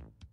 you